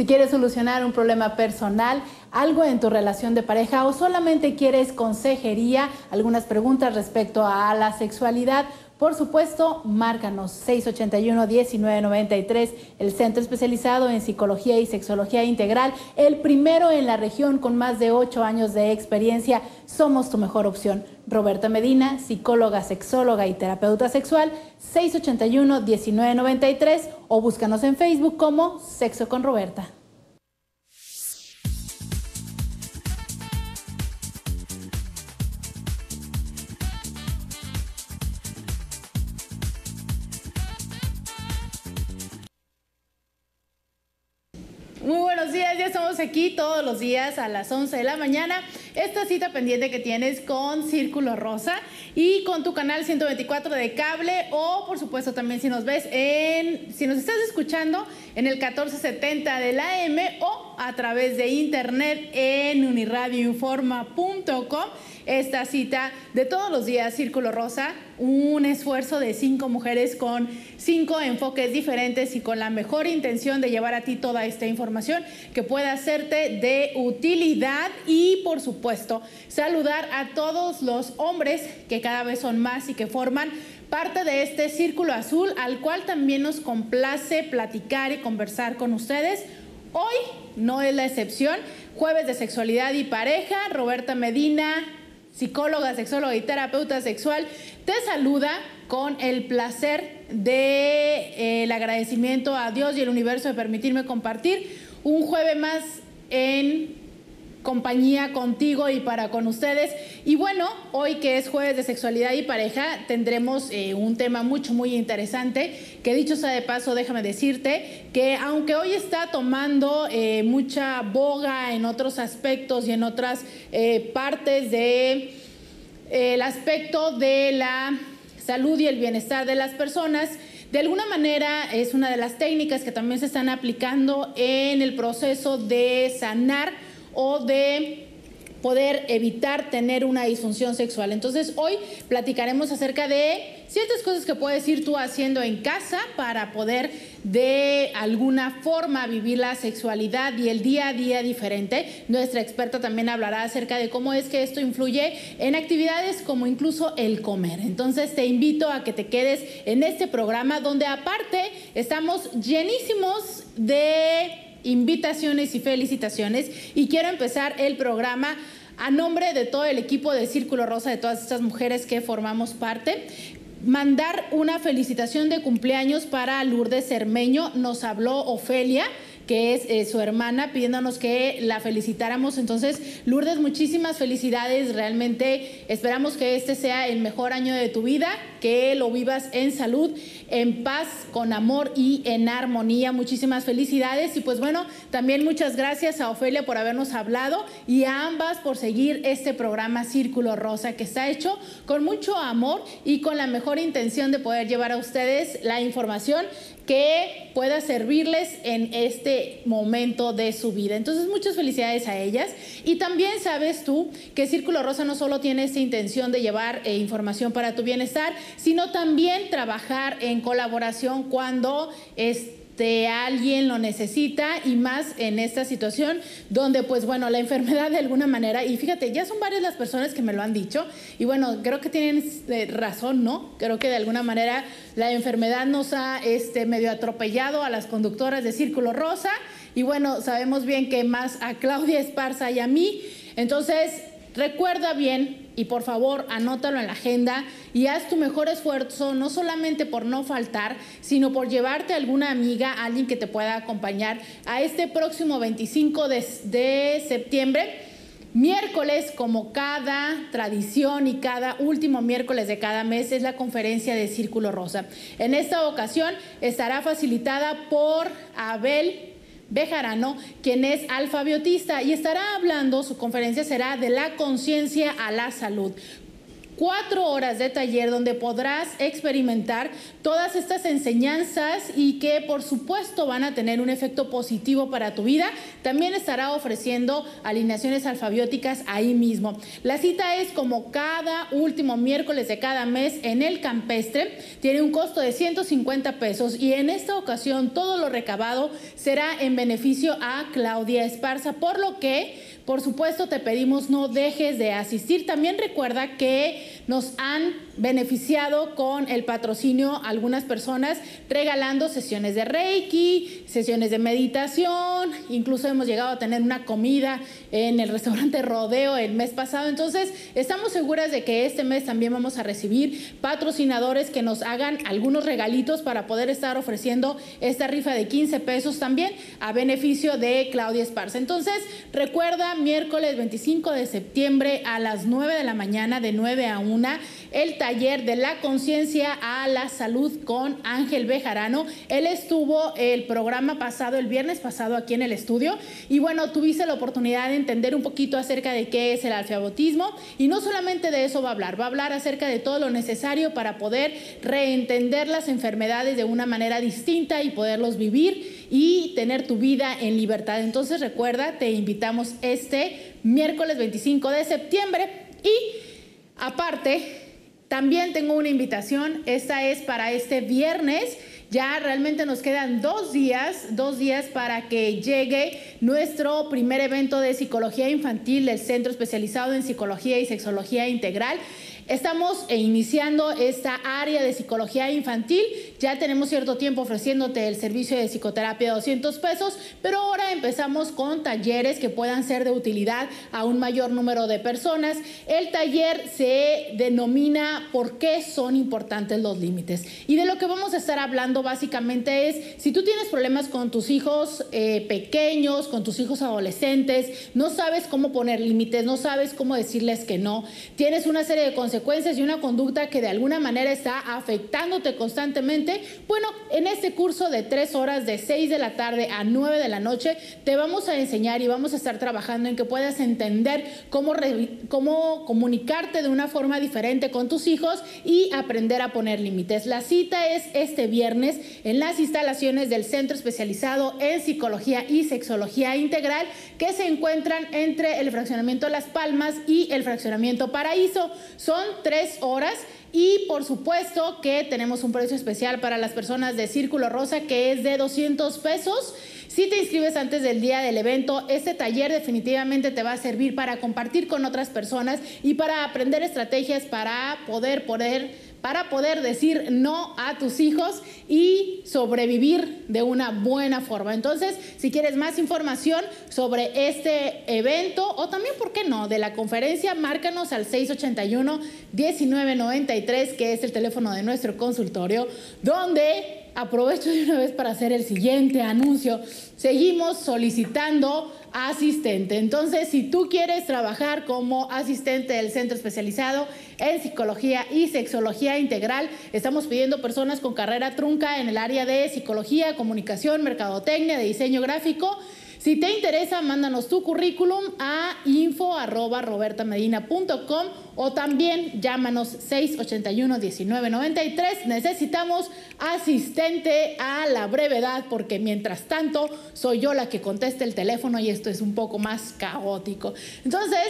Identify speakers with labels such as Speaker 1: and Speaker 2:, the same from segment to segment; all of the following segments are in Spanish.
Speaker 1: Si quieres solucionar un problema personal, algo en tu relación de pareja o solamente quieres consejería, algunas preguntas respecto a la sexualidad, por supuesto, márcanos 681-1993, el centro especializado en psicología y sexología integral, el primero en la región con más de ocho años de experiencia. Somos tu mejor opción. Roberta Medina, psicóloga, sexóloga y terapeuta sexual, 681-1993 o búscanos en Facebook como Sexo con Roberta. Aquí todos los días a las 11 de la mañana. Esta cita pendiente que tienes con Círculo Rosa y con tu canal 124 de cable o por supuesto también si nos ves en, si nos estás escuchando en el 1470 de la M o a través de internet en uniradioinforma.com esta cita de todos los días Círculo Rosa, un esfuerzo de cinco mujeres con cinco enfoques diferentes y con la mejor intención de llevar a ti toda esta información que pueda hacerte de utilidad y por supuesto saludar a todos los hombres que cada vez son más y que forman parte de este círculo azul al cual también nos complace platicar y conversar con ustedes. Hoy no es la excepción, jueves de sexualidad y pareja, Roberta Medina, psicóloga, sexóloga y terapeuta sexual, te saluda con el placer del de, eh, agradecimiento a Dios y el universo de permitirme compartir un jueves más en compañía contigo y para con ustedes. Y bueno, hoy que es jueves de sexualidad y pareja, tendremos eh, un tema mucho, muy interesante, que dicho sea de paso, déjame decirte que aunque hoy está tomando eh, mucha boga en otros aspectos y en otras eh, partes de el aspecto de la salud y el bienestar de las personas, de alguna manera es una de las técnicas que también se están aplicando en el proceso de sanar o de poder evitar tener una disfunción sexual. Entonces hoy platicaremos acerca de ciertas cosas que puedes ir tú haciendo en casa para poder de alguna forma vivir la sexualidad y el día a día diferente. Nuestra experta también hablará acerca de cómo es que esto influye en actividades como incluso el comer. Entonces te invito a que te quedes en este programa donde aparte estamos llenísimos de invitaciones y felicitaciones. Y quiero empezar el programa a nombre de todo el equipo de Círculo Rosa, de todas estas mujeres que formamos parte. Mandar una felicitación de cumpleaños para Lourdes Cermeño, nos habló Ofelia que es eh, su hermana, pidiéndonos que la felicitáramos. Entonces, Lourdes, muchísimas felicidades. Realmente esperamos que este sea el mejor año de tu vida, que lo vivas en salud, en paz, con amor y en armonía. Muchísimas felicidades. Y pues bueno, también muchas gracias a Ofelia por habernos hablado y a ambas por seguir este programa Círculo Rosa, que está hecho con mucho amor y con la mejor intención de poder llevar a ustedes la información que pueda servirles en este momento de su vida. Entonces, muchas felicidades a ellas. Y también sabes tú que Círculo Rosa no solo tiene esta intención de llevar eh, información para tu bienestar, sino también trabajar en colaboración cuando... es este, alguien lo necesita y más en esta situación donde pues bueno, la enfermedad de alguna manera, y fíjate, ya son varias las personas que me lo han dicho y bueno, creo que tienen eh, razón, ¿no? Creo que de alguna manera la enfermedad nos ha este, medio atropellado a las conductoras de Círculo Rosa y bueno, sabemos bien que más a Claudia Esparza y a mí, entonces recuerda bien y por favor anótalo en la agenda y haz tu mejor esfuerzo, no solamente por no faltar, sino por llevarte alguna amiga, alguien que te pueda acompañar a este próximo 25 de, de septiembre. Miércoles, como cada tradición y cada último miércoles de cada mes, es la conferencia de Círculo Rosa. En esta ocasión estará facilitada por Abel Bejarano, quien es alfabiotista y estará hablando, su conferencia será de la conciencia a la salud. Cuatro horas de taller donde podrás experimentar todas estas enseñanzas y que por supuesto van a tener un efecto positivo para tu vida. También estará ofreciendo alineaciones alfabióticas ahí mismo. La cita es como cada último miércoles de cada mes en el campestre. Tiene un costo de 150 pesos y en esta ocasión todo lo recabado será en beneficio a Claudia Esparza, por lo que por supuesto, te pedimos no dejes de asistir. También recuerda que nos han beneficiado con el patrocinio algunas personas regalando sesiones de Reiki, sesiones de meditación, incluso hemos llegado a tener una comida en el restaurante Rodeo el mes pasado. Entonces, estamos seguras de que este mes también vamos a recibir patrocinadores que nos hagan algunos regalitos para poder estar ofreciendo esta rifa de 15 pesos también a beneficio de Claudia Esparza. Entonces, recuerda, miércoles 25 de septiembre a las 9 de la mañana, de 9 a 1, el taller de la conciencia a la salud con Ángel Bejarano. Él estuvo el programa pasado, el viernes pasado aquí en el estudio y bueno, tuviste la oportunidad de entender un poquito acerca de qué es el alfabetismo y no solamente de eso va a hablar, va a hablar acerca de todo lo necesario para poder reentender las enfermedades de una manera distinta y poderlos vivir y tener tu vida en libertad. Entonces recuerda, te invitamos este miércoles 25 de septiembre y aparte también tengo una invitación, esta es para este viernes. Ya realmente nos quedan dos días, dos días para que llegue nuestro primer evento de psicología infantil del Centro Especializado en Psicología y Sexología Integral. Estamos iniciando esta área de psicología infantil. Ya tenemos cierto tiempo ofreciéndote el servicio de psicoterapia de 200 pesos, pero ahora empezamos con talleres que puedan ser de utilidad a un mayor número de personas. El taller se denomina ¿Por qué son importantes los límites? Y de lo que vamos a estar hablando básicamente es si tú tienes problemas con tus hijos eh, pequeños, con tus hijos adolescentes, no sabes cómo poner límites, no sabes cómo decirles que no, tienes una serie de consecuencias y una conducta que de alguna manera está afectándote constantemente, bueno, en este curso de tres horas de 6 de la tarde a 9 de la noche, te vamos a enseñar y vamos a estar trabajando en que puedas entender cómo, cómo comunicarte de una forma diferente con tus hijos y aprender a poner límites. La cita es este viernes en las instalaciones del Centro Especializado en Psicología y Sexología Integral que se encuentran entre el fraccionamiento Las Palmas y el fraccionamiento Paraíso. Son tres horas. Y por supuesto que tenemos un precio especial para las personas de Círculo Rosa que es de 200 pesos. Si te inscribes antes del día del evento, este taller definitivamente te va a servir para compartir con otras personas y para aprender estrategias para poder poder para poder decir no a tus hijos y sobrevivir de una buena forma. Entonces, si quieres más información sobre este evento o también, ¿por qué no?, de la conferencia, márcanos al 681-1993, que es el teléfono de nuestro consultorio, donde aprovecho de una vez para hacer el siguiente anuncio. Seguimos solicitando asistente. Entonces, si tú quieres trabajar como asistente del centro especializado en psicología y sexología integral, estamos pidiendo personas con carrera trunca en el área de psicología, comunicación, mercadotecnia, de diseño gráfico si te interesa, mándanos tu currículum a info@robertamedina.com o también llámanos 681-1993. Necesitamos asistente a la brevedad porque mientras tanto soy yo la que contesta el teléfono y esto es un poco más caótico. Entonces,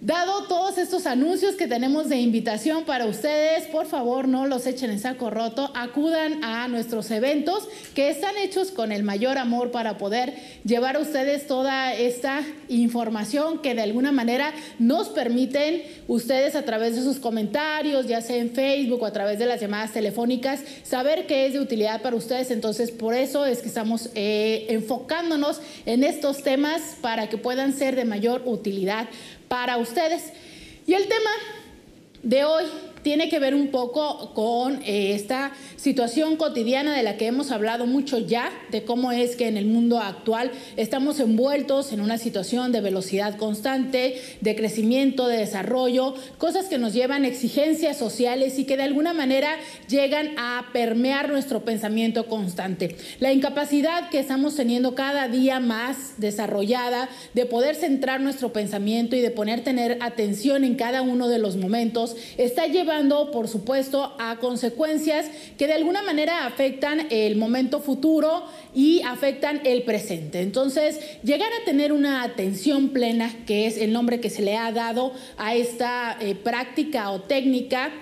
Speaker 1: Dado todos estos anuncios que tenemos de invitación para ustedes, por favor no los echen en saco roto, acudan a nuestros eventos que están hechos con el mayor amor para poder llevar a ustedes toda esta información que de alguna manera nos permiten ustedes a través de sus comentarios, ya sea en Facebook o a través de las llamadas telefónicas, saber que es de utilidad para ustedes. Entonces, por eso es que estamos eh, enfocándonos en estos temas para que puedan ser de mayor utilidad para ustedes. Y el tema de hoy tiene que ver un poco con eh, esta situación cotidiana de la que hemos hablado mucho ya, de cómo es que en el mundo actual estamos envueltos en una situación de velocidad constante, de crecimiento, de desarrollo, cosas que nos llevan exigencias sociales y que de alguna manera llegan a permear nuestro pensamiento constante. La incapacidad que estamos teniendo cada día más desarrollada de poder centrar nuestro pensamiento y de poner tener atención en cada uno de los momentos está llevando, por supuesto, a consecuencias que de alguna manera afectan el momento futuro y afectan el presente. Entonces, llegar a tener una atención plena, que es el nombre que se le ha dado a esta eh, práctica o técnica,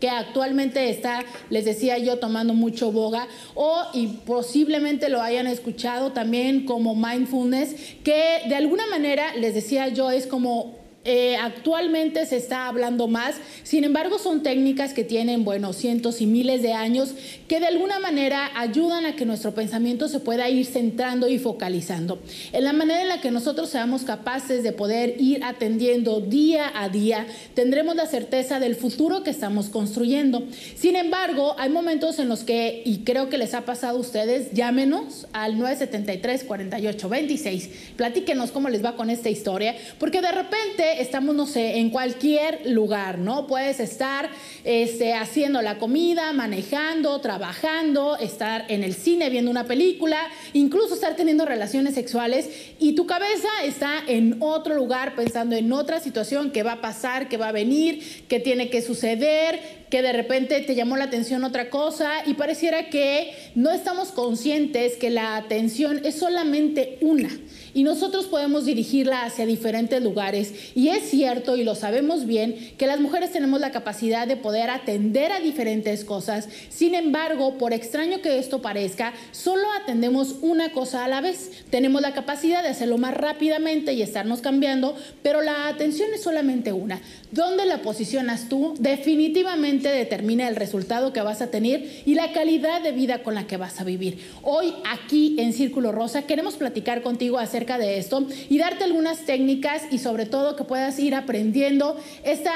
Speaker 1: que actualmente está, les decía yo, tomando mucho boga, o y posiblemente lo hayan escuchado también como mindfulness, que de alguna manera, les decía yo, es como eh, actualmente se está hablando más, sin embargo son técnicas que tienen, bueno, cientos y miles de años que de alguna manera ayudan a que nuestro pensamiento se pueda ir centrando y focalizando. En la manera en la que nosotros seamos capaces de poder ir atendiendo día a día, tendremos la certeza del futuro que estamos construyendo. Sin embargo, hay momentos en los que, y creo que les ha pasado a ustedes, llámenos al 973 48 26, platíquenos cómo les va con esta historia, porque de repente estamos, no sé, en cualquier lugar, ¿no? Puedes estar este, haciendo la comida, manejando, trabajando, estar en el cine viendo una película, incluso estar teniendo relaciones sexuales y tu cabeza está en otro lugar pensando en otra situación que va a pasar, que va a venir, que tiene que suceder, que de repente te llamó la atención otra cosa y pareciera que no estamos conscientes que la atención es solamente una y nosotros podemos dirigirla hacia diferentes lugares. Y es cierto, y lo sabemos bien, que las mujeres tenemos la capacidad de poder atender a diferentes cosas. Sin embargo, por extraño que esto parezca, solo atendemos una cosa a la vez. Tenemos la capacidad de hacerlo más rápidamente y estarnos cambiando, pero la atención es solamente una. ¿Dónde la posicionas tú? Definitivamente determina el resultado que vas a tener y la calidad de vida con la que vas a vivir. Hoy aquí en Círculo Rosa queremos platicar contigo acerca de esto y darte algunas técnicas y sobre todo que puedas ir aprendiendo esta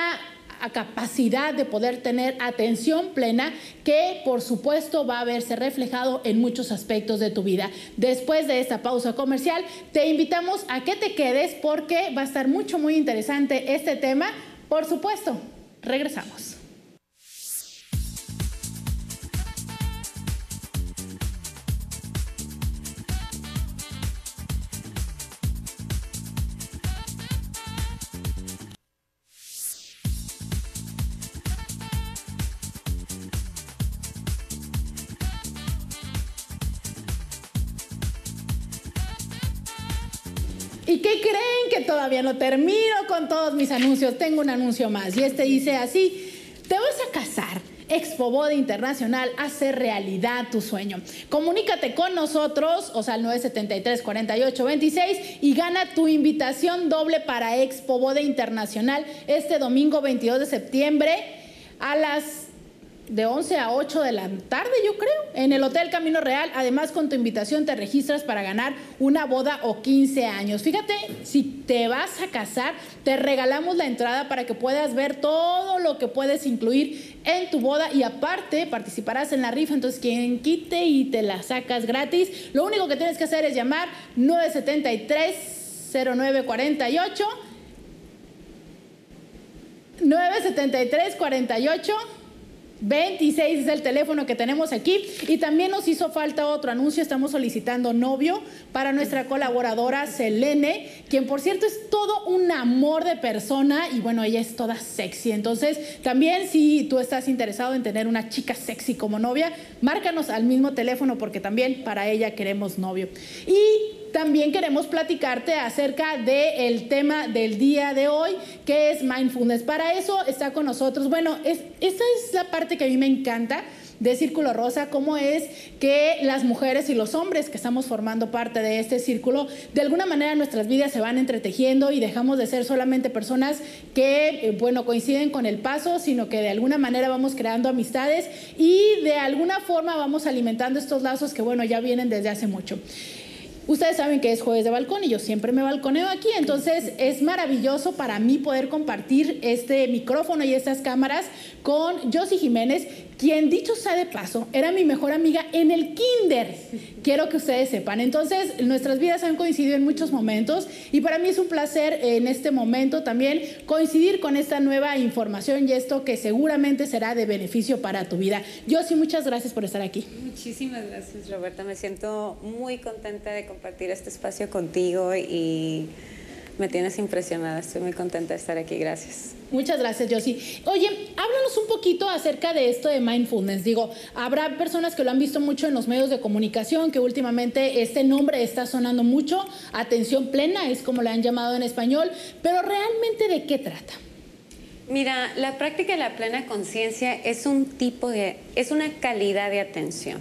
Speaker 1: capacidad de poder tener atención plena que por supuesto va a verse reflejado en muchos aspectos de tu vida. Después de esta pausa comercial, te invitamos a que te quedes porque va a estar mucho, muy interesante este tema. Por supuesto, regresamos. ¿Y qué creen que todavía no termino con todos mis anuncios? Tengo un anuncio más y este dice así, te vas a casar. Expo Boda Internacional hace realidad tu sueño. Comunícate con nosotros, o sea, al 973 48 26 y gana tu invitación doble para Expo Boda Internacional este domingo 22 de septiembre a las de 11 a 8 de la tarde, yo creo, en el Hotel Camino Real. Además, con tu invitación te registras para ganar una boda o 15 años. Fíjate, si te vas a casar, te regalamos la entrada para que puedas ver todo lo que puedes incluir en tu boda y aparte participarás en la rifa. Entonces, quien quite y te la sacas gratis, lo único que tienes que hacer es llamar 973 0948 973 48 26 es el teléfono que tenemos aquí. Y también nos hizo falta otro anuncio, estamos solicitando novio para nuestra colaboradora Selene, quien por cierto es todo un amor de persona. Y bueno, ella es toda sexy, entonces también si tú estás interesado en tener una chica sexy como novia, márcanos al mismo teléfono porque también para ella queremos novio. Y también queremos platicarte acerca del tema del día de hoy, que es mindfulness. Para eso está con nosotros, bueno, es, esta es la parte que a mí me encanta de Círculo Rosa, cómo es que las mujeres y los hombres que estamos formando parte de este círculo, de alguna manera nuestras vidas se van entretejiendo y dejamos de ser solamente personas que, eh, bueno, coinciden con el paso, sino que de alguna manera vamos creando amistades y de alguna forma vamos alimentando estos lazos que, bueno, ya vienen desde hace mucho. Ustedes saben que es jueves de balcón y yo siempre me balconeo aquí, entonces es maravilloso para mí poder compartir este micrófono y estas cámaras con Josie Jiménez, quien dicho sea de paso, era mi mejor amiga en el kinder. Quiero que ustedes sepan. Entonces, nuestras vidas han coincidido en muchos momentos y para mí es un placer en este momento también coincidir con esta nueva información y esto que seguramente será de beneficio para tu vida. Josie, muchas gracias por estar aquí.
Speaker 2: Muchísimas gracias, Roberta. Me siento muy contenta de compartir este espacio contigo y me tienes impresionada. Estoy muy contenta de estar aquí. Gracias.
Speaker 1: Muchas gracias, Josie. Oye, háblanos un poquito acerca de esto de mindfulness. Digo, habrá personas que lo han visto mucho en los medios de comunicación, que últimamente este nombre está sonando mucho. Atención plena es como le han llamado en español. Pero realmente, ¿de qué trata?
Speaker 2: Mira, la práctica de la plena conciencia es un tipo de, es una calidad de atención.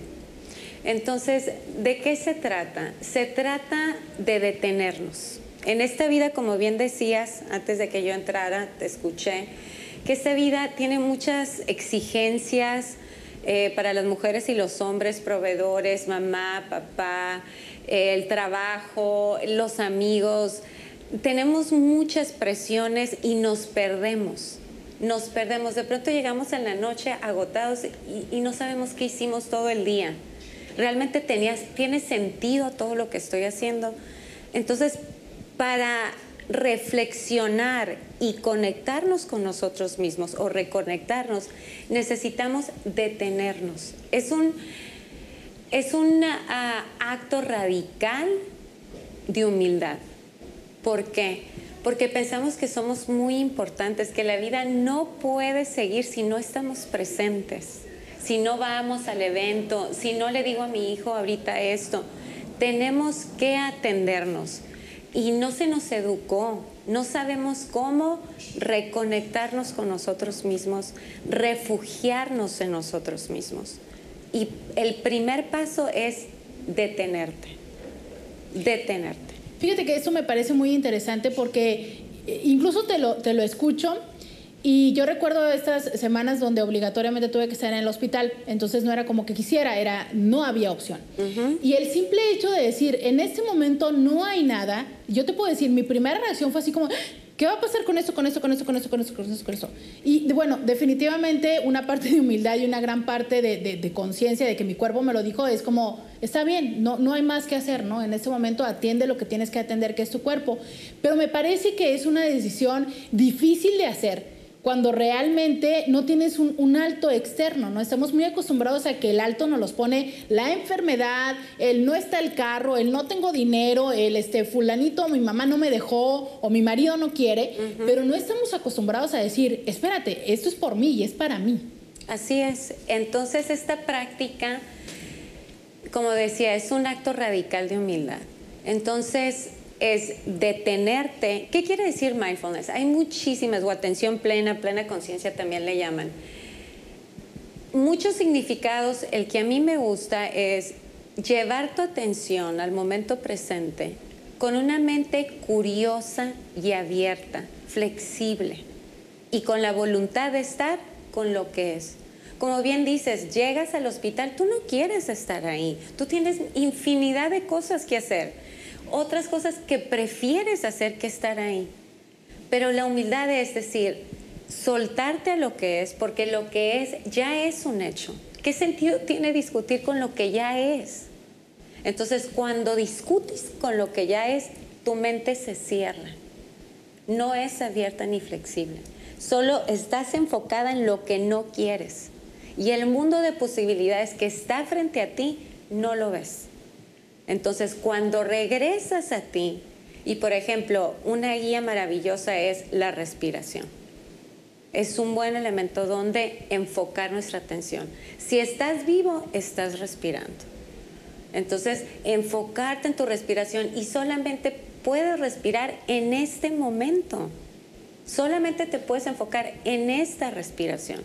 Speaker 2: Entonces, ¿de qué se trata? Se trata de detenernos en esta vida, como bien decías, antes de que yo entrara, te escuché, que esta vida tiene muchas exigencias eh, para las mujeres y los hombres, proveedores, mamá, papá, el trabajo, los amigos. Tenemos muchas presiones y nos perdemos. Nos perdemos. De pronto llegamos en la noche agotados y, y no sabemos qué hicimos todo el día. ¿Realmente tenías, tiene sentido todo lo que estoy haciendo? Entonces, para reflexionar y conectarnos con nosotros mismos o reconectarnos, necesitamos detenernos. Es un, es un ah, acto radical de humildad. ¿Por qué? Porque pensamos que somos muy importantes, que la vida no puede seguir si no estamos presentes, si no vamos al evento, si no le digo a mi hijo ahorita esto. Tenemos que atendernos y no se nos educó, no sabemos cómo reconectarnos con nosotros mismos, refugiarnos en nosotros mismos. Y el primer paso es detenerte, detenerte.
Speaker 1: Fíjate que eso me parece muy interesante porque eh, incluso te lo, te lo escucho y yo recuerdo estas semanas donde obligatoriamente tuve que estar en el hospital, entonces no era como que quisiera, era no había opción. Y el simple hecho de decir, en este momento no hay nada, yo te puedo decir, mi primera reacción fue así como, ¿qué va a pasar con esto, con esto, con esto, con esto, con esto, con esto, con esto? Y bueno, definitivamente una parte de humildad y una gran parte de, de, conciencia de que mi cuerpo me lo dijo es como, está bien, no, no hay más que hacer, ¿no? En este momento atiende lo que tienes que atender, que es tu cuerpo. Pero me parece que es una decisión difícil de hacer cuando realmente no tienes un, alto externo, ¿no? Estamos muy acostumbrados a que el alto nos los pone la enfermedad, el no está el carro, el no tengo dinero, el este fulanito, mi mamá no me dejó o mi marido no quiere, pero no estamos acostumbrados a decir, espérate, esto es por mí y es para mí.
Speaker 2: Así es. Entonces esta práctica, como decía, es un acto radical de humildad. Entonces, es detenerte. ¿Qué quiere decir mindfulness? Hay muchísimas, o atención plena, plena conciencia también le llaman. Muchos significados, el que a mí me gusta es llevar tu atención al momento presente con una mente curiosa y abierta, flexible y con la voluntad de estar con lo que es. Como bien dices, llegas al hospital, tú no quieres estar ahí, tú tienes infinidad de cosas que hacer otras cosas que prefieres hacer que estar ahí. Pero la humildad es decir, soltarte a lo que es, porque lo que es ya es un hecho. ¿Qué sentido tiene discutir con lo que ya es? Entonces, cuando discutes con lo que ya es, tu mente se cierra. No es abierta ni flexible. Solo estás enfocada en lo que no quieres. Y el mundo de posibilidades que está frente a ti, no lo ves. Entonces, cuando regresas a ti, y por ejemplo, una guía maravillosa es la respiración. Es un buen elemento donde enfocar nuestra atención. Si estás vivo, estás respirando. Entonces, enfocarte en tu respiración y solamente puedes respirar en este momento. Solamente te puedes enfocar en esta respiración.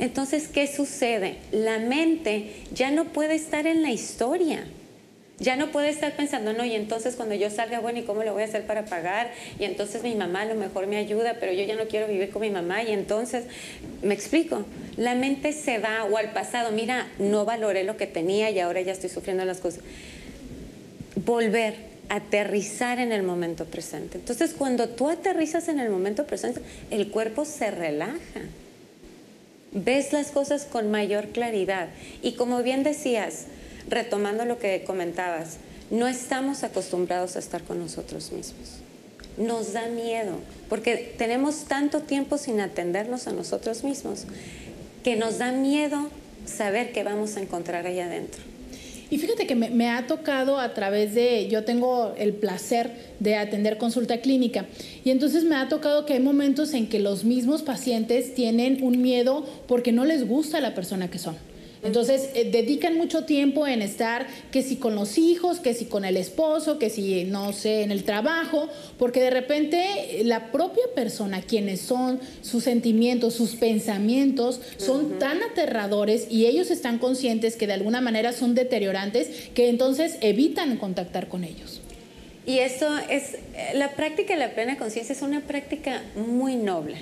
Speaker 2: Entonces, ¿qué sucede? La mente ya no puede estar en la historia. Ya no puede estar pensando, no, y entonces cuando yo salga, bueno, ¿y cómo lo voy a hacer para pagar? Y entonces mi mamá a lo mejor me ayuda, pero yo ya no quiero vivir con mi mamá. Y entonces, me explico, la mente se va o al pasado, mira, no valoré lo que tenía y ahora ya estoy sufriendo las cosas. volver, aterrizar en el momento presente. Entonces, cuando tú aterrizas en el momento presente, el cuerpo se relaja. Ves las cosas con mayor claridad. Y como bien decías, retomando lo que comentabas, no estamos acostumbrados a estar con nosotros mismos. Nos da miedo, porque tenemos tanto tiempo sin atendernos a nosotros mismos, que nos da miedo saber qué vamos a encontrar ahí adentro.
Speaker 1: Y fíjate que me, ha tocado a través de, yo tengo el placer de atender consulta clínica y entonces me ha tocado que hay momentos en que los mismos pacientes tienen un miedo porque no les gusta la persona que son. Entonces, eh, dedican mucho tiempo en estar, que si con los hijos, que si con el esposo, que si, no sé, en el trabajo, porque de repente eh, la propia persona, quienes son, sus sentimientos, sus pensamientos, son tan aterradores y ellos están conscientes que de alguna manera son deteriorantes, que entonces evitan contactar con ellos.
Speaker 2: Y eso es, eh, la práctica de la plena conciencia es una práctica muy noble,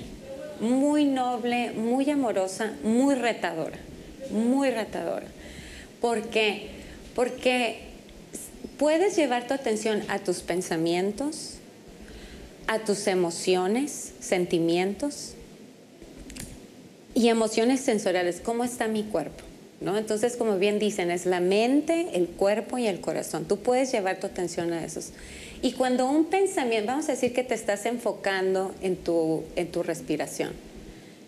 Speaker 2: muy noble, muy amorosa, muy retadora muy retadora. ¿Por qué? Porque puedes llevar tu atención a tus pensamientos, a tus emociones, sentimientos y emociones sensoriales. ¿Cómo está mi cuerpo? ¿No? Entonces, como bien dicen, es la mente, el cuerpo y el corazón. Tú puedes llevar tu atención a esos. Y cuando un pensamiento, vamos a decir que te estás enfocando en tu, en tu respiración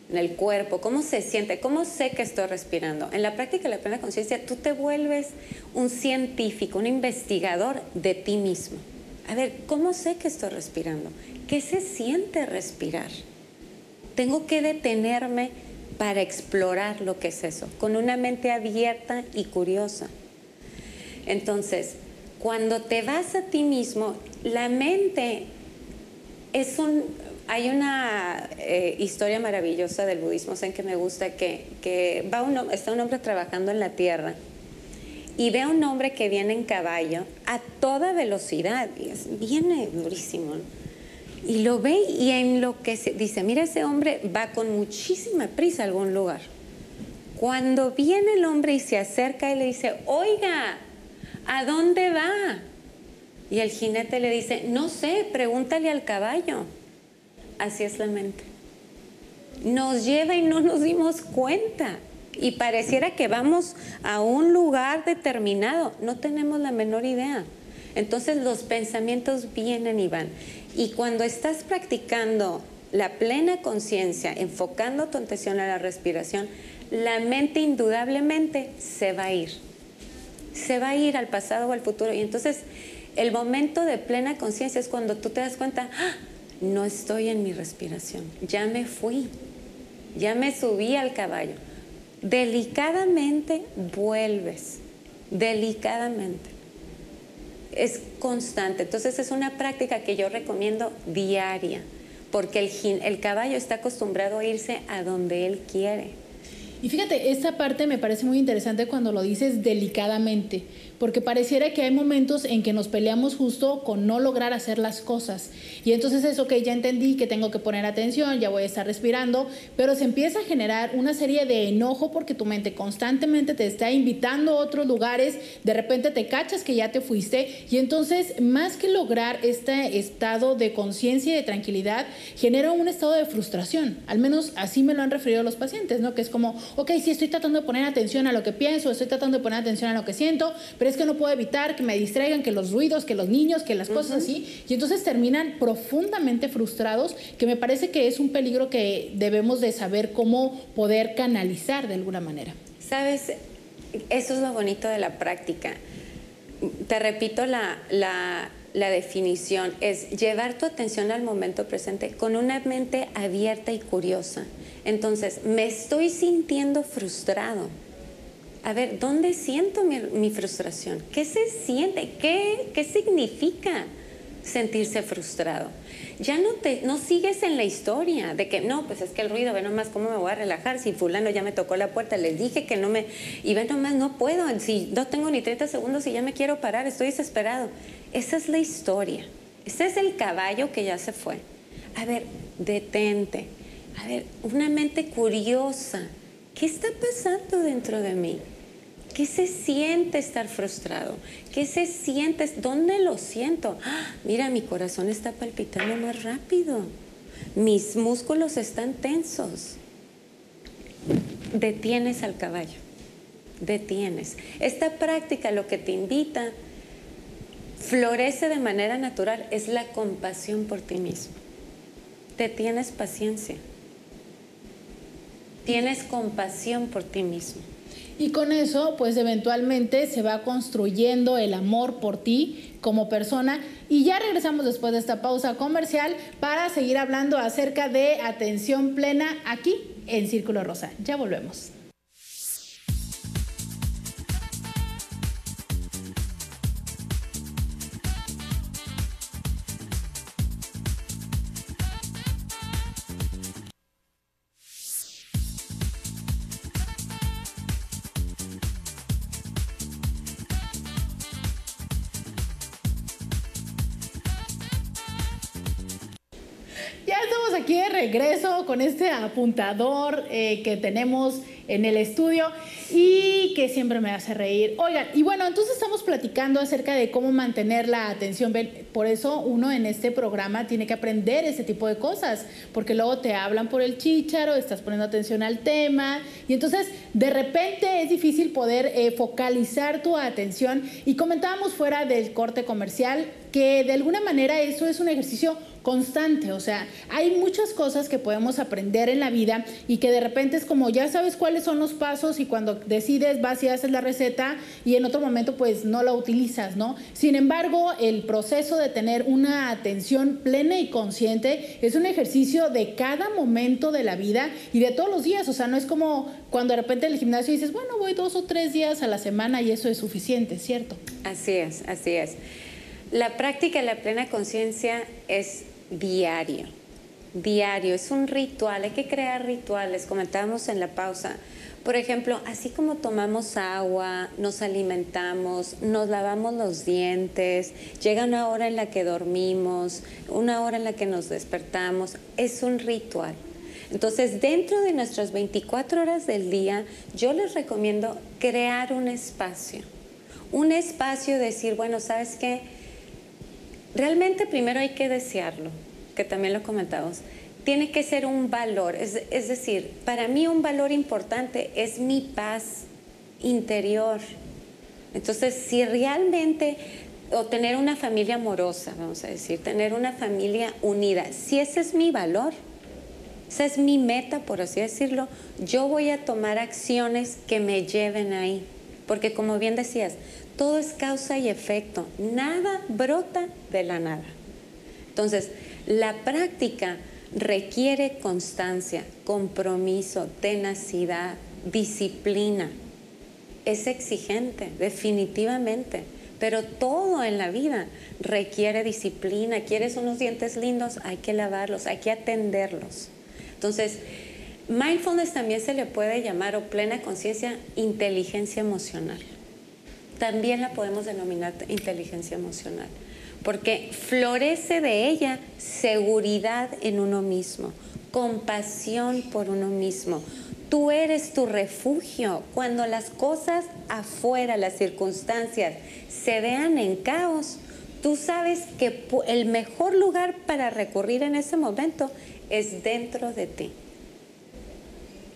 Speaker 2: en el cuerpo, cómo se siente, cómo sé que estoy respirando. En la práctica de la plena conciencia, tú te vuelves un científico, un investigador de ti mismo. A ver, ¿cómo sé que estoy respirando? ¿Qué se siente respirar? Tengo que detenerme para explorar lo que es eso, con una mente abierta y curiosa. Entonces, cuando te vas a ti mismo, la mente es un, hay una eh, historia maravillosa del budismo en que me gusta que, va está un hombre trabajando en la tierra y ve a un hombre que viene en caballo a toda velocidad y viene durísimo. Y lo ve y en lo que se dice, mira ese hombre va con muchísima prisa a algún lugar. Cuando viene el hombre y se acerca y le dice, oiga, ¿a dónde va? Y el jinete le dice, no sé, pregúntale al caballo. Así es la mente. Nos lleva y no nos dimos cuenta. Y pareciera que vamos a un lugar determinado. No tenemos la menor idea. Entonces los pensamientos vienen y van. Y cuando estás practicando la plena conciencia, enfocando tu atención a la respiración, la mente indudablemente se va a ir. Se va a ir al pasado o al futuro. Y entonces el momento de plena conciencia es cuando tú te das cuenta, ¡ah! No estoy en mi respiración, ya me fui, ya me subí al caballo. Delicadamente vuelves, delicadamente. Es constante. Entonces es una práctica que yo recomiendo diaria, porque el, el caballo está acostumbrado a irse a donde él quiere.
Speaker 1: Y fíjate, esta parte me parece muy interesante cuando lo dices delicadamente, porque pareciera que hay momentos en que nos peleamos justo con no lograr hacer las cosas. Y entonces es, ok, ya entendí que tengo que poner atención, ya voy a estar respirando, pero se empieza a generar una serie de enojo porque tu mente constantemente te está invitando a otros lugares, de repente te cachas que ya te fuiste y entonces más que lograr este estado de conciencia y de tranquilidad, genera un estado de frustración. Al menos así me lo han referido los pacientes, ¿no? Que es como, ok, sí estoy tratando de poner atención a lo que pienso, estoy tratando de poner atención a lo que siento, pero que no puedo evitar que me distraigan, que los ruidos, que los niños, que las cosas así. Y entonces terminan profundamente frustrados, que me parece que es un peligro que debemos de saber cómo poder canalizar de alguna manera.
Speaker 2: Sabes, eso es lo bonito de la práctica. Te repito la, la, la definición, es llevar tu atención al momento presente con una mente abierta y curiosa. Entonces, me estoy sintiendo frustrado a ver, ¿dónde siento mi, frustración? ¿Qué se siente? ¿Qué, ¿Qué, significa sentirse frustrado? Ya no, te, no sigues en la historia de que no, pues es que el ruido, ve nomás cómo me voy a relajar si fulano ya me tocó la puerta, les dije que no me... Y ve nomás, no puedo, si no tengo ni 30 segundos y ya me quiero parar, estoy desesperado. Esa es la historia. Ese es el caballo que ya se fue. A ver, detente. A ver, una mente curiosa. ¿Qué está pasando dentro de mí? ¿Qué se siente estar frustrado? ¿Qué se siente? ¿Dónde lo siento? ¡Ah! Mira, mi corazón está palpitando más rápido. Mis músculos están tensos. Detienes al caballo. Detienes. Esta práctica lo que te invita florece de manera natural es la compasión por ti mismo. Te tienes paciencia. Tienes compasión por ti mismo.
Speaker 1: Y con eso, pues eventualmente se va construyendo el amor por ti como persona. Y ya regresamos después de esta pausa comercial para seguir hablando acerca de atención plena aquí en Círculo Rosa. Ya volvemos. Con este apuntador eh, que tenemos en el estudio y que siempre me hace reír. Oigan, y bueno, entonces estamos platicando acerca de cómo mantener la atención. Por eso uno en este programa tiene que aprender ese tipo de cosas, porque luego te hablan por el chícharo, estás poniendo atención al tema y entonces de repente es difícil poder eh, focalizar tu atención. Y comentábamos fuera del corte comercial que de alguna manera eso es un ejercicio constante, o sea, hay muchas cosas que podemos aprender en la vida y que de repente es como ya sabes cuáles son los pasos y cuando decides vas y haces la receta y en otro momento pues no la utilizas, ¿no? Sin embargo, el proceso de tener una atención plena y consciente es un ejercicio de cada momento de la vida y de todos los días, o sea, no es como cuando de repente en el gimnasio dices, bueno, voy dos o tres días a la semana y eso es suficiente, ¿cierto?
Speaker 2: Así es, así es. La práctica de la plena conciencia es diario, diario, es un ritual, hay que crear rituales, comentábamos en la pausa. Por ejemplo, así como tomamos agua, nos alimentamos, nos lavamos los dientes, llega una hora en la que dormimos, una hora en la que nos despertamos, es un ritual. Entonces, dentro de nuestras 24 horas del día, yo les recomiendo crear un espacio. Un espacio, decir, bueno, ¿sabes qué? Realmente primero hay que desearlo, que también lo comentamos. Tiene que ser un valor, es, decir, para mí un valor importante es mi paz interior. Entonces, si realmente, o tener una familia amorosa, vamos a decir, tener una familia unida, si ese es mi valor, esa es mi meta, por así decirlo, yo voy a tomar acciones que me lleven ahí. Porque como bien decías, todo es causa y efecto, nada brota de la nada. Entonces, la práctica requiere constancia, compromiso, tenacidad, disciplina. Es exigente, definitivamente, pero todo en la vida requiere disciplina. ¿Quieres unos dientes lindos? Hay que lavarlos, hay que atenderlos. Entonces, mindfulness también se le puede llamar o plena conciencia inteligencia emocional también la podemos denominar inteligencia emocional, porque florece de ella seguridad en uno mismo, compasión por uno mismo. Tú eres tu refugio. Cuando las cosas afuera, las circunstancias, se vean en caos, tú sabes que el mejor lugar para recurrir en ese momento es dentro de ti.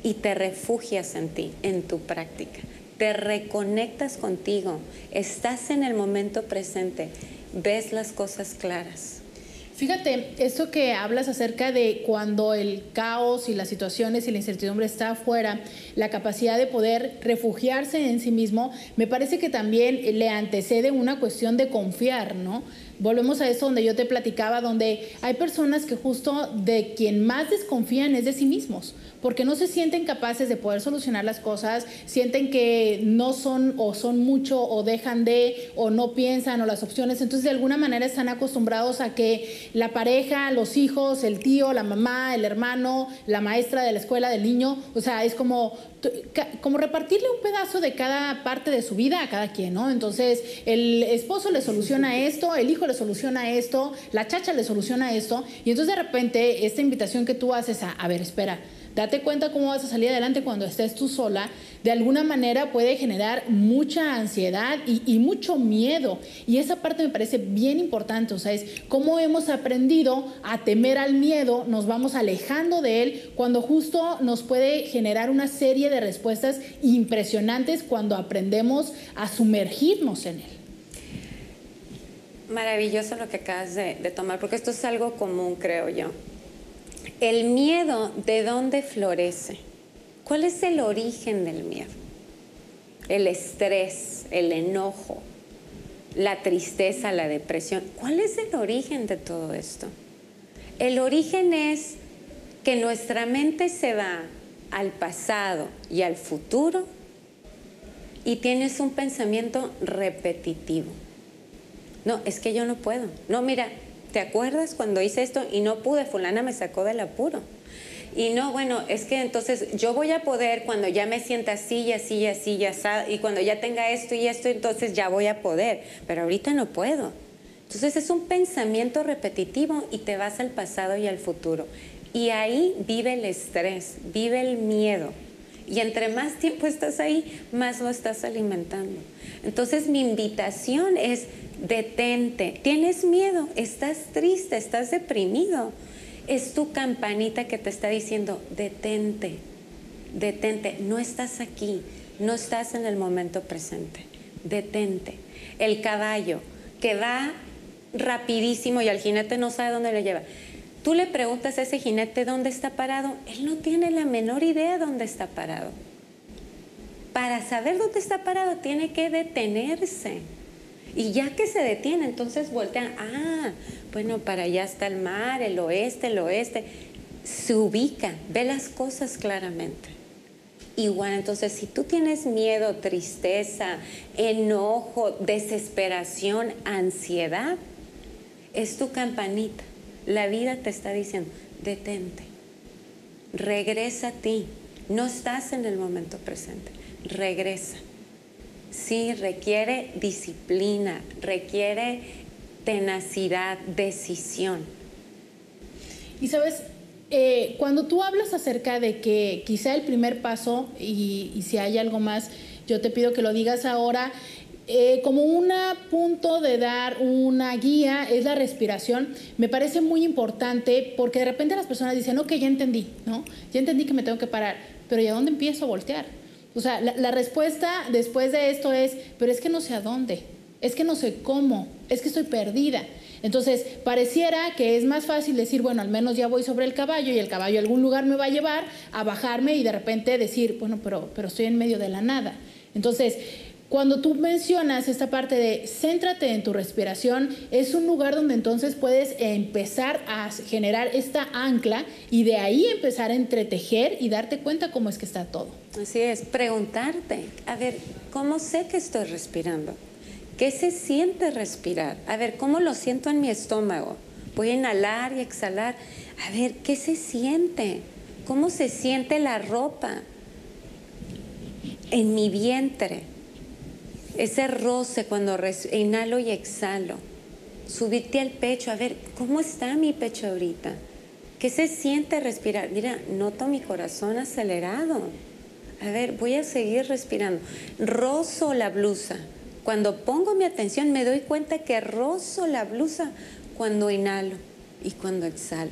Speaker 2: Y te refugias en ti, en tu práctica te reconectas contigo, estás en el momento presente, ves las cosas claras.
Speaker 1: Fíjate, esto que hablas acerca de cuando el caos y las situaciones y la incertidumbre está afuera, la capacidad de poder refugiarse en sí mismo, me parece que también le antecede una cuestión de confiar, ¿no? Volvemos a eso donde yo te platicaba, donde hay personas que justo de quien más desconfían es de sí mismos porque no se sienten capaces de poder solucionar las cosas, sienten que no son o son mucho o dejan de o no piensan o las opciones, entonces de alguna manera están acostumbrados a que la pareja, los hijos, el tío, la mamá, el hermano, la maestra de la escuela del niño, o sea, es como como repartirle un pedazo de cada parte de su vida a cada quien, ¿no? Entonces, el esposo le soluciona esto, el hijo le soluciona esto, la chacha le soluciona esto, y entonces de repente esta invitación que tú haces a, a ver, espera, date cuenta cómo vas a salir adelante cuando estés tú sola, de alguna manera puede generar mucha ansiedad y, mucho miedo. Y esa parte me parece bien importante, o sea, es cómo hemos aprendido a temer al miedo, nos vamos alejando de él, cuando justo nos puede generar una serie de respuestas impresionantes cuando aprendemos a sumergirnos en él.
Speaker 2: Maravilloso lo que acabas de, de tomar, porque esto es algo común, creo yo. El miedo, ¿de dónde florece? ¿Cuál es el origen del miedo? El estrés, el enojo, la tristeza, la depresión. ¿Cuál es el origen de todo esto? El origen es que nuestra mente se va al pasado y al futuro y tienes un pensamiento repetitivo. No, es que yo no puedo. No, mira, ¿te acuerdas cuando hice esto y no pude? Fulana me sacó del apuro. Y no, bueno, es que entonces yo voy a poder cuando ya me sienta así así así así, y cuando ya tenga esto y esto, entonces ya voy a poder, pero ahorita no puedo. Entonces es un pensamiento repetitivo y te vas al pasado y al futuro. Y ahí vive el estrés, vive el miedo. Y entre más tiempo estás ahí, más lo estás alimentando. Entonces mi invitación es detente. ¿Tienes miedo? ¿Estás triste? ¿Estás deprimido? es tu campanita que te está diciendo, detente, detente, no estás aquí, no estás en el momento presente, detente. El caballo que va rapidísimo y al jinete no sabe dónde lo lleva. Tú le preguntas a ese jinete dónde está parado, él no tiene la menor idea dónde está parado. Para saber dónde está parado tiene que detenerse. Y ya que se detiene, entonces voltean, ah, bueno, para allá está el mar, el oeste, el oeste. Se ubica, ve las cosas claramente. Igual, entonces, si tú tienes miedo, tristeza, enojo, desesperación, ansiedad, es tu campanita. La vida te está diciendo, detente, regresa a ti. No estás en el momento presente, regresa. Sí, requiere disciplina, requiere tenacidad, decisión.
Speaker 1: Y sabes, eh, cuando tú hablas acerca de que quizá el primer paso, y, si hay algo más, yo te pido que lo digas ahora, eh, como un punto de dar una guía es la respiración. Me parece muy importante porque de repente las personas dicen, ok, ya entendí, ¿no? Ya entendí que me tengo que parar, pero ¿y a dónde empiezo a voltear? O sea, la, respuesta después de esto es, pero es que no sé a dónde, es que no sé cómo, es que estoy perdida. Entonces, pareciera que es más fácil decir, bueno, al menos ya voy sobre el caballo y el caballo a algún lugar me va a llevar a bajarme y de repente decir, bueno, pero, pero estoy en medio de la nada. Entonces, cuando tú mencionas esta parte de céntrate en tu respiración, es un lugar donde entonces puedes empezar a generar esta ancla y de ahí empezar a entretejer y darte cuenta cómo es que está todo.
Speaker 2: Así es, preguntarte, a ver, ¿cómo sé que estoy respirando? ¿Qué se siente respirar? A ver, ¿cómo lo siento en mi estómago? Voy a inhalar y exhalar. A ver, ¿qué se siente? ¿Cómo se siente la ropa en mi vientre? Ese roce cuando inhalo y exhalo, subirte al pecho, a ver, ¿cómo está mi pecho ahorita? ¿Qué se siente respirar? Mira, noto mi corazón acelerado. A ver, voy a seguir respirando. Rozo la blusa. Cuando pongo mi atención me doy cuenta que rozo la blusa cuando inhalo y cuando exhalo.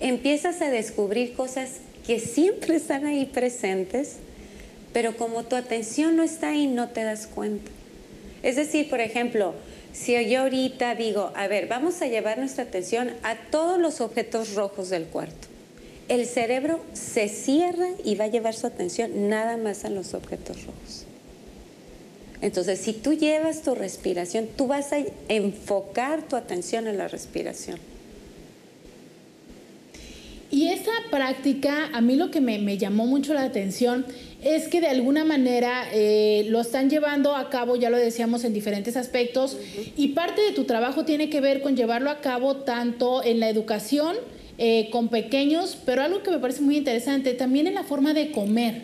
Speaker 2: Empiezas a descubrir cosas que siempre están ahí presentes, pero como tu atención no está ahí, no te das cuenta. Es decir, por ejemplo, si yo ahorita digo, a ver, vamos a llevar nuestra atención a todos los objetos rojos del cuarto. El cerebro se cierra y va a llevar su atención nada más a los objetos rojos. Entonces, si tú llevas tu respiración, tú vas a enfocar tu atención en la respiración.
Speaker 1: Y esa práctica, a mí lo que me, llamó mucho la atención es que de alguna manera eh, lo están llevando a cabo, ya lo decíamos, en diferentes aspectos, y parte de tu trabajo tiene que ver con llevarlo a cabo tanto en la educación, eh, con pequeños, pero algo que me parece muy interesante, también en la forma de comer,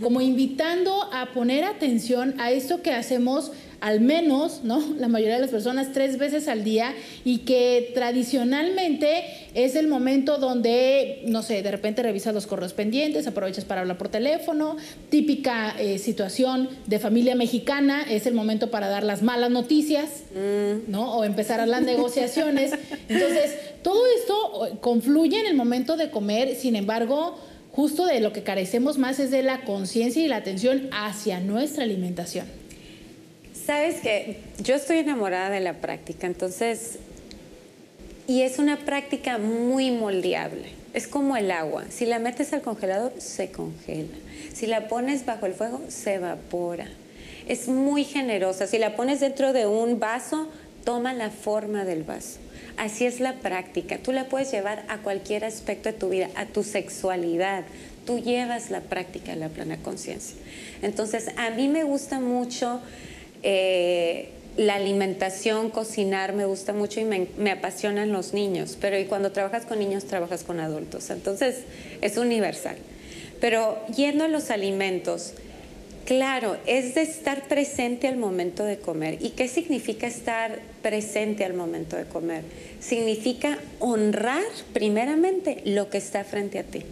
Speaker 1: como invitando a poner atención a esto que hacemos al menos, ¿no? La mayoría de las personas tres veces al día y que tradicionalmente es el momento donde, no sé, de repente revisas los correos pendientes, aprovechas para hablar por teléfono, típica eh, situación de familia mexicana, es el momento para dar las malas noticias, mm. ¿no? O empezar a las negociaciones. Entonces, todo esto confluye en el momento de comer, sin embargo, justo de lo que carecemos más es de la conciencia y la atención hacia nuestra alimentación.
Speaker 2: Sabes que yo estoy enamorada de la práctica, entonces, y es una práctica muy moldeable. Es como el agua. Si la metes al congelador, se congela. Si la pones bajo el fuego, se evapora. Es muy generosa. Si la pones dentro de un vaso, toma la forma del vaso. Así es la práctica. Tú la puedes llevar a cualquier aspecto de tu vida, a tu sexualidad. Tú llevas la práctica de la plena conciencia. Entonces, a mí me gusta mucho eh, la alimentación, cocinar, me gusta mucho y me, me, apasionan los niños. Pero y cuando trabajas con niños, trabajas con adultos. Entonces, es universal. Pero yendo a los alimentos, Claro, es de estar presente al momento de comer. ¿Y qué significa estar presente al momento de comer? Significa honrar primeramente lo que está frente a ti.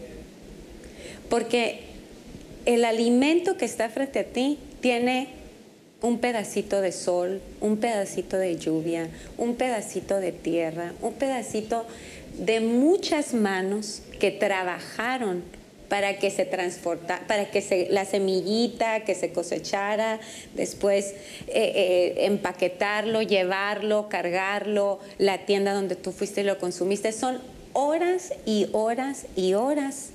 Speaker 2: Porque el alimento que está frente a ti tiene un pedacito de sol, un pedacito de lluvia, un pedacito de tierra, un pedacito de muchas manos que trabajaron para que se transporta, para que se, la semillita que se cosechara, después eh, eh, empaquetarlo, llevarlo, cargarlo, la tienda donde tú fuiste y lo consumiste. Son horas y horas y horas,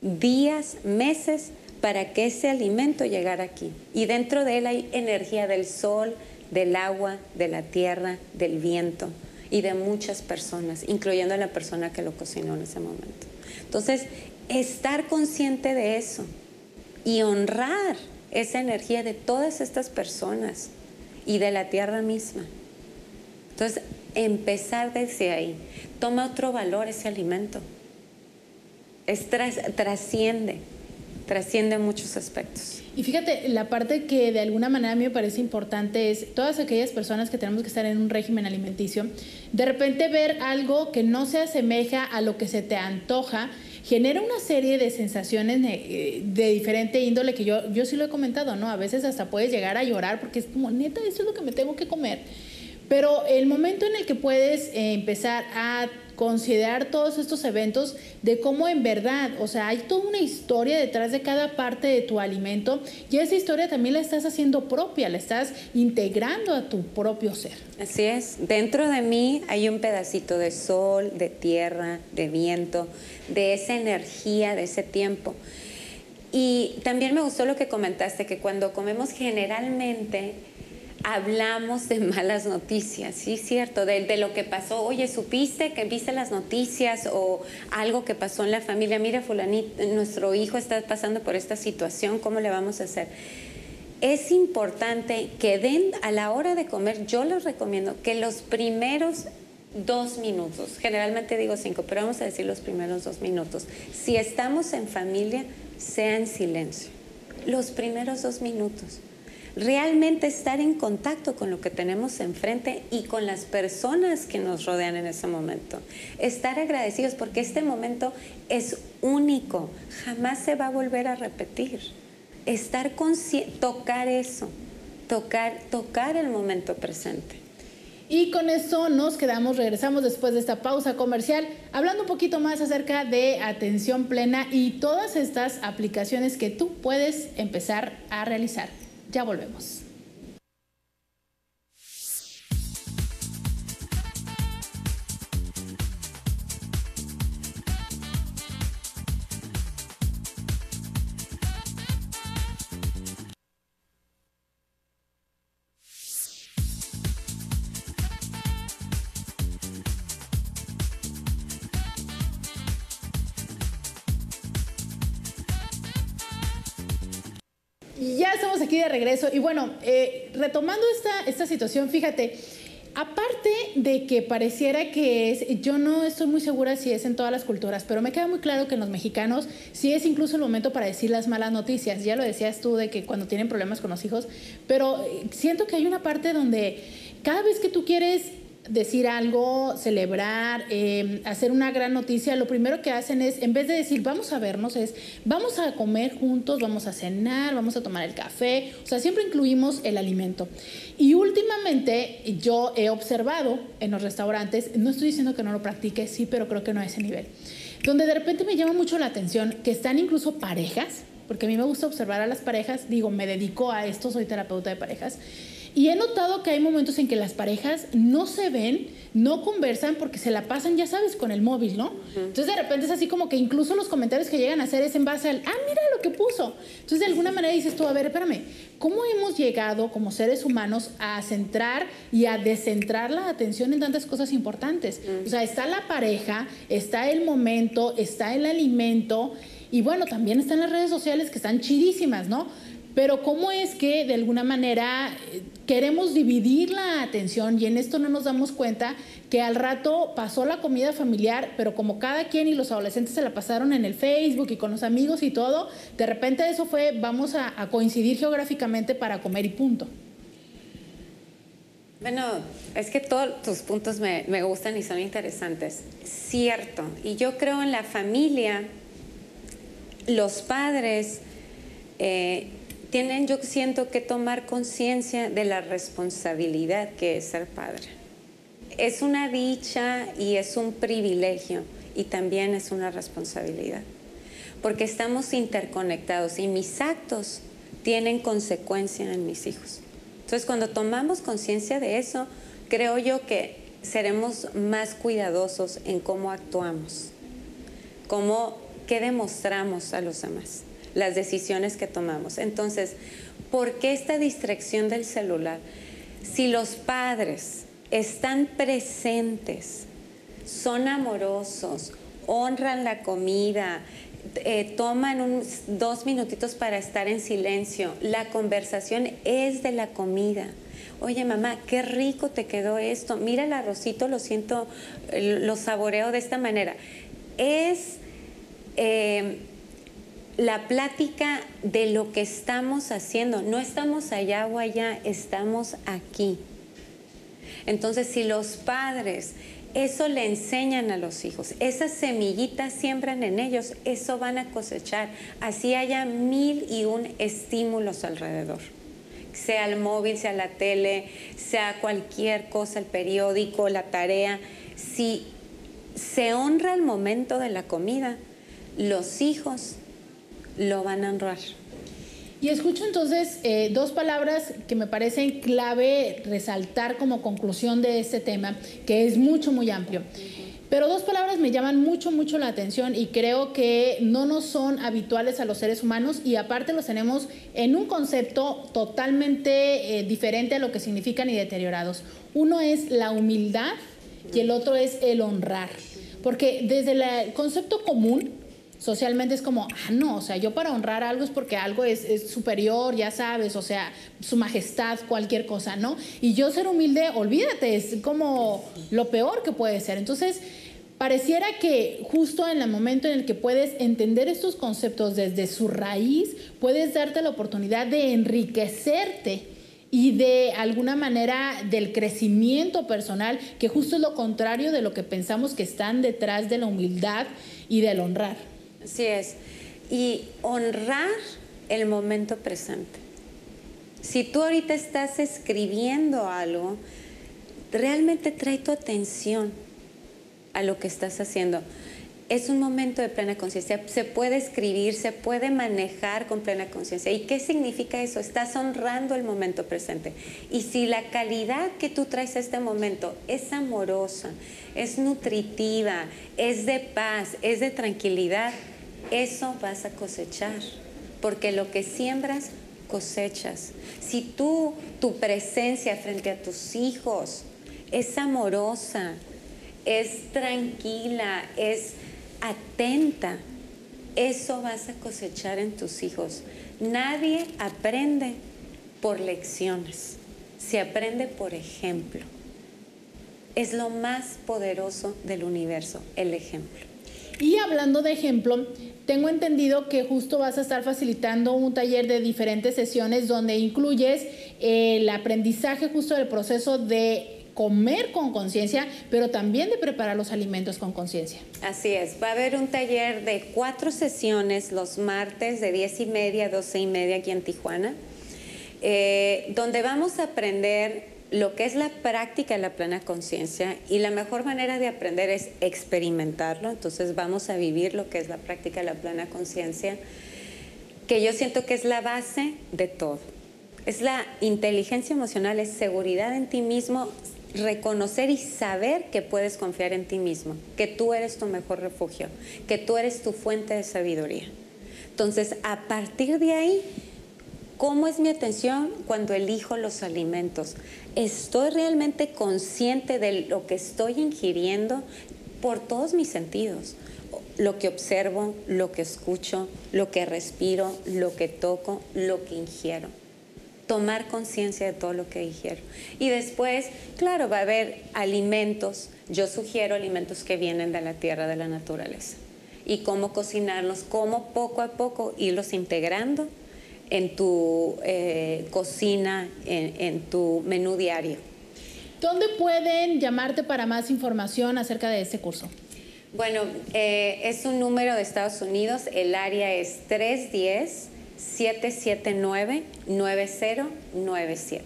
Speaker 2: días, meses para que ese alimento llegara aquí. Y dentro de él hay energía del sol, del agua, de la tierra, del viento y de muchas personas, incluyendo a la persona que lo cocinó en ese momento. Entonces, estar consciente de eso y honrar esa energía de todas estas personas y de la tierra misma. Entonces, empezar desde ahí. Toma otro valor ese alimento. Es trasciende, trasciende muchos aspectos.
Speaker 1: Y fíjate, la parte que de alguna manera a mí me parece importante es todas aquellas personas que tenemos que estar en un régimen alimenticio, de repente ver algo que no se asemeja a lo que se te antoja genera una serie de sensaciones de, diferente índole que yo, yo sí lo he comentado, ¿no? A veces hasta puedes llegar a llorar porque es como, neta, eso es lo que me tengo que comer. Pero el momento en el que puedes eh, empezar a considerar todos estos eventos de cómo en verdad, o sea, hay toda una historia detrás de cada parte de tu alimento y esa historia también la estás haciendo propia, la estás integrando a tu propio ser.
Speaker 2: Así es, dentro de mí hay un pedacito de sol, de tierra, de viento, de esa energía, de ese tiempo. Y también me gustó lo que comentaste, que cuando comemos generalmente hablamos de malas noticias, sí, cierto, de, lo que pasó. Oye, ¿supiste que viste las noticias o algo que pasó en la familia? Mira, fulanito, nuestro hijo está pasando por esta situación, ¿cómo le vamos a hacer? Es importante que den a la hora de comer, yo les recomiendo que los primeros dos minutos, generalmente digo cinco, pero vamos a decir los primeros dos minutos, si estamos en familia, sea en silencio. Los primeros dos minutos realmente estar en contacto con lo que tenemos enfrente y con las personas que nos rodean en ese momento. Estar agradecidos porque este momento es único, jamás se va a volver a repetir. Estar consciente, tocar eso, tocar, tocar el momento presente.
Speaker 1: Y con eso nos quedamos, regresamos después de esta pausa comercial, hablando un poquito más acerca de atención plena y todas estas aplicaciones que tú puedes empezar a realizar. Ya volvemos. Ya estamos aquí de regreso y bueno, eh, retomando esta, esta situación, fíjate, Aparte de que pareciera que es, yo no estoy muy segura si es en todas las culturas, pero me queda muy claro que en los mexicanos sí es incluso el momento para decir las malas noticias. Ya lo decías tú de que cuando tienen problemas con los hijos, pero eh, siento que hay una parte donde cada vez que tú quieres decir algo, celebrar, em, hacer una gran noticia, lo primero que hacen es, en vez de decir vamos a vernos, es vamos a comer juntos, vamos a cenar, vamos a tomar el café, o sea, siempre incluimos el alimento. Y últimamente yo he observado en los restaurantes, no estoy diciendo que no lo practique, sí, pero creo que no a ese nivel, donde de repente me llama mucho la atención que están incluso parejas, porque a mí me gusta observar a las parejas, digo, me dedico a esto, soy terapeuta de parejas, y he notado que hay momentos en que las parejas no se ven, no conversan porque se la pasan, ya sabes, con el móvil, ¿no? Entonces de repente es así como que incluso los comentarios que llegan a hacer es en base al, ah, mira lo que puso. Entonces de alguna manera dices tú, a ver, espérame, ¿cómo hemos llegado como seres humanos a centrar y a descentrar la atención en tantas cosas importantes? O sea, está la pareja, está el momento, está el alimento y bueno, también están las redes sociales que están chidísimas, ¿no? Pero ¿cómo es que de alguna manera eh, queremos dividir la atención y en esto no nos damos cuenta que al rato pasó la comida familiar, pero como cada quien y los adolescentes se la pasaron en el Facebook y con los amigos y todo, de repente eso fue, vamos a, coincidir geográficamente para comer y punto.
Speaker 2: Bueno, es que todos tus puntos me, gustan y son interesantes. Cierto. Y yo creo en la familia, los padres, eh, tienen, yo siento que tomar conciencia de la responsabilidad que es ser padre. Es una dicha y es un privilegio y también es una responsabilidad, porque estamos interconectados y mis actos tienen consecuencia en mis hijos. Entonces, cuando tomamos conciencia de eso, creo yo que seremos más cuidadosos en cómo actuamos, cómo, qué demostramos a los demás las decisiones que tomamos. Entonces, ¿por qué esta distracción del celular? Si los padres están presentes, son amorosos, honran la comida, eh, toman dos minutitos para estar en silencio, la conversación es de la comida. Oye mamá, qué rico te quedó esto. Mira el arrocito, lo siento, lo saboreo de esta manera. Es eh, la plática de lo que estamos haciendo. No estamos allá o allá, estamos aquí. Entonces, si los padres eso le enseñan a los hijos, esas semillitas siembran en ellos, eso van a cosechar. Así haya mil y un estímulos alrededor. Sea el móvil, sea la tele, sea cualquier cosa, el periódico, la tarea. Si se honra el momento de la comida, los hijos lo van a honrar.
Speaker 1: Y escucho entonces eh, dos palabras que me parecen clave resaltar como conclusión de este tema, que es mucho, muy amplio. Pero dos palabras me llaman mucho, mucho la atención y creo que no nos son habituales a los seres humanos y aparte los tenemos en un concepto totalmente eh, diferente a lo que significan y deteriorados. Uno es la humildad y el otro es el honrar. Porque desde el concepto común, socialmente es como, ah, no, o sea, yo para honrar algo es porque algo es, superior, ya sabes, o sea, su majestad, cualquier cosa, ¿no? Y yo ser humilde, olvídate, es como lo peor que puede ser. Entonces, pareciera que justo en el momento en el que puedes entender estos conceptos desde su raíz, puedes darte la oportunidad de enriquecerte y de alguna manera del crecimiento personal, que justo es lo contrario de lo que pensamos que están detrás de la humildad y del honrar.
Speaker 2: Así es. Y honrar el momento presente. Si tú ahorita estás escribiendo algo, realmente trae tu atención a lo que estás haciendo. Es un momento de plena conciencia. Se puede escribir, se puede manejar con plena conciencia. ¿Y qué significa eso? Estás honrando el momento presente. Y si la calidad que tú traes a este momento es amorosa, es nutritiva, es de paz, es de tranquilidad, eso vas a cosechar, porque lo que siembras, cosechas. Si tú, tu presencia frente a tus hijos es amorosa, es tranquila, es atenta, eso vas a cosechar en tus hijos. Nadie aprende por lecciones, se aprende por ejemplo. Es lo más poderoso del universo, el ejemplo.
Speaker 1: Y hablando de ejemplo, tengo entendido que justo vas a estar facilitando un taller de diferentes sesiones donde incluyes el aprendizaje justo del proceso de comer con conciencia, pero también de preparar los alimentos con conciencia.
Speaker 2: Así es, va a haber un taller de cuatro sesiones los martes de 10 y media a 12 y media aquí en Tijuana, eh, donde vamos a aprender lo que es la práctica de la plena conciencia y la mejor manera de aprender es experimentarlo, entonces vamos a vivir lo que es la práctica de la plena conciencia, que yo siento que es la base de todo. Es la inteligencia emocional, es seguridad en ti mismo, reconocer y saber que puedes confiar en ti mismo, que tú eres tu mejor refugio, que tú eres tu fuente de sabiduría. Entonces, a partir de ahí, ¿cómo es mi atención cuando elijo los alimentos? ¿Estoy realmente consciente de lo que estoy ingiriendo por todos mis sentidos? Lo que observo, lo que escucho, lo que respiro, lo que toco, lo que ingiero tomar conciencia de todo lo que dijeron. Y después, claro, va a haber alimentos. Yo sugiero alimentos que vienen de la tierra, de la naturaleza. Y cómo cocinarlos, cómo poco a poco irlos integrando en tu eh, cocina, en, tu menú diario.
Speaker 1: ¿Dónde pueden llamarte para más información acerca de este curso?
Speaker 2: Bueno, eh, es un número de Estados Unidos, el área es 310 779-9097.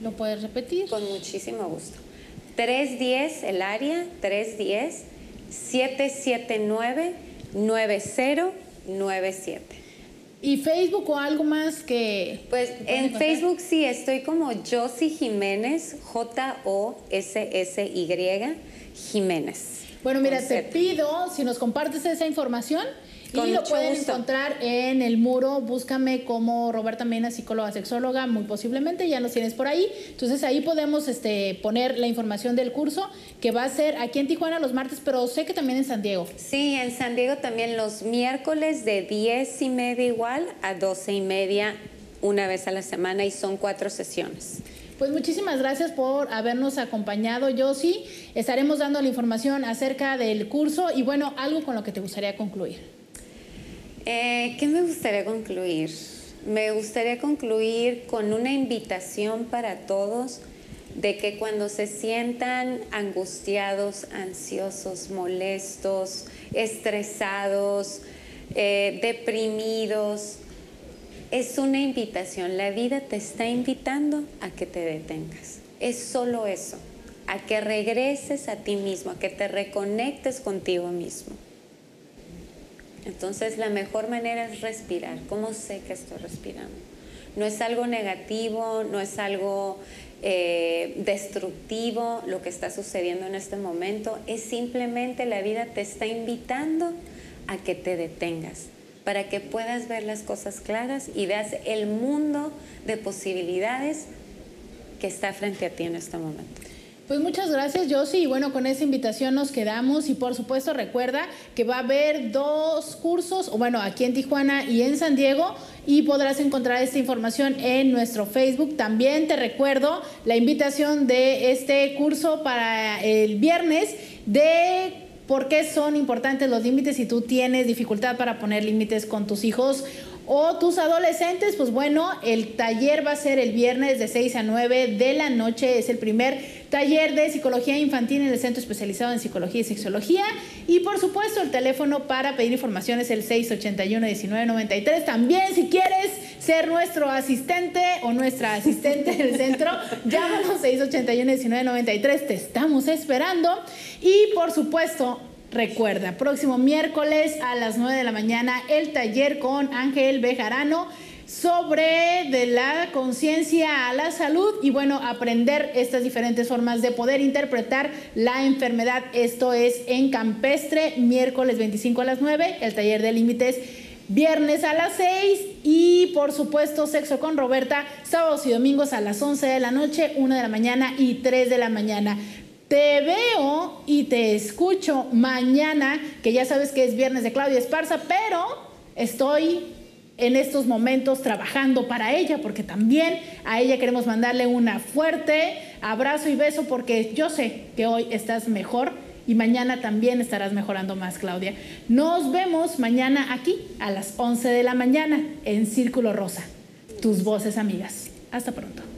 Speaker 1: ¿Lo puedes repetir?
Speaker 2: Con muchísimo gusto. 310, el área, 310-779-9097.
Speaker 1: ¿Y Facebook o algo más que...?
Speaker 2: Pues en Facebook sí, estoy como Josie Jiménez, J-O-S-S-Y Jiménez.
Speaker 1: Bueno, mira, te pido, si nos compartes esa información, y lo pueden encontrar en el muro, búscame como Roberta Mena, psicóloga, sexóloga, muy posiblemente, ya nos tienes por ahí. Entonces ahí podemos este, poner la información del curso que va a ser aquí en Tijuana los martes, pero sé que también en San Diego.
Speaker 2: Sí, en San Diego también los miércoles de 10 y media igual a 12 y media una vez a la semana y son cuatro sesiones.
Speaker 1: Pues muchísimas gracias por habernos acompañado, Josie. Estaremos dando la información acerca del curso y bueno, algo con lo que te gustaría concluir.
Speaker 2: Eh, ¿Qué me gustaría concluir? Me gustaría concluir con una invitación para todos de que cuando se sientan angustiados, ansiosos, molestos, estresados, eh, deprimidos, es una invitación. La vida te está invitando a que te detengas. Es solo eso, a que regreses a ti mismo, a que te reconectes contigo mismo. Entonces la mejor manera es respirar. ¿Cómo sé que estoy respirando? No es algo negativo, no es algo eh, destructivo lo que está sucediendo en este momento, es simplemente la vida te está invitando a que te detengas para que puedas ver las cosas claras y veas el mundo de posibilidades que está frente a ti en este momento.
Speaker 1: Pues muchas gracias, Josie. Y bueno, con esa invitación nos quedamos. Y por supuesto, recuerda que va a haber dos cursos, o bueno, aquí en Tijuana y en San Diego. Y podrás encontrar esta información en nuestro Facebook. También te recuerdo la invitación de este curso para el viernes de por qué son importantes los límites si tú tienes dificultad para poner límites con tus hijos o tus adolescentes, pues bueno, el taller va a ser el viernes de 6 a 9 de la noche. Es el primer taller de psicología infantil en el Centro Especializado en Psicología y Sexología. Y por supuesto, el teléfono para pedir información es el 681-1993. También, si quieres ser nuestro asistente o nuestra asistente del centro, llámanos 681-1993. Te estamos esperando. Y por supuesto, Recuerda, próximo miércoles a las 9 de la mañana el taller con Ángel Bejarano sobre de la conciencia a la salud y bueno, aprender estas diferentes formas de poder interpretar la enfermedad. Esto es en Campestre, miércoles 25 a las 9, el taller de límites viernes a las 6 y por supuesto sexo con Roberta sábados y domingos a las 11 de la noche, 1 de la mañana y 3 de la mañana. Te veo y te escucho mañana, que ya sabes que es viernes de Claudia Esparza, pero estoy en estos momentos trabajando para ella, porque también a ella queremos mandarle un fuerte Abrazo y beso porque yo sé que hoy estás mejor y mañana también estarás mejorando más, Claudia. Nos vemos mañana aquí a las 11 de la mañana en Círculo Rosa. Tus voces amigas. Hasta pronto.